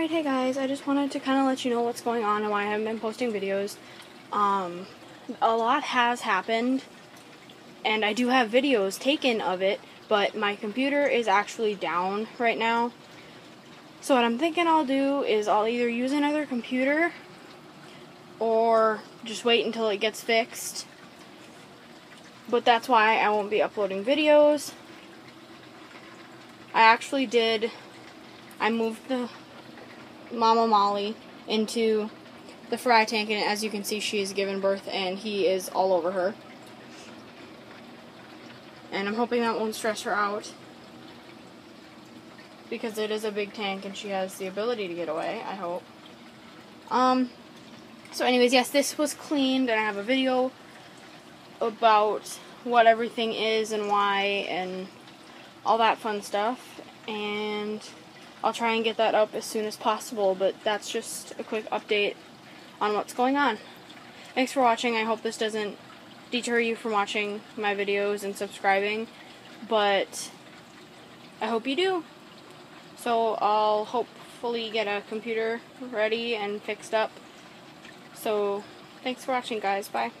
Alright, hey guys, I just wanted to kind of let you know what's going on and why I haven't been posting videos. Um, a lot has happened, and I do have videos taken of it, but my computer is actually down right now. So what I'm thinking I'll do is I'll either use another computer or just wait until it gets fixed. But that's why I won't be uploading videos. I actually did, I moved the Mama Molly into the fry tank, and as you can see, she has given birth, and he is all over her. And I'm hoping that won't stress her out. Because it is a big tank, and she has the ability to get away, I hope. Um, so anyways, yes, this was cleaned, and I have a video about what everything is and why, and all that fun stuff. And I'll try and get that up as soon as possible, but that's just a quick update on what's going on. Thanks for watching. I hope this doesn't deter you from watching my videos and subscribing, but I hope you do. So I'll hopefully get a computer ready and fixed up. So thanks for watching, guys. Bye.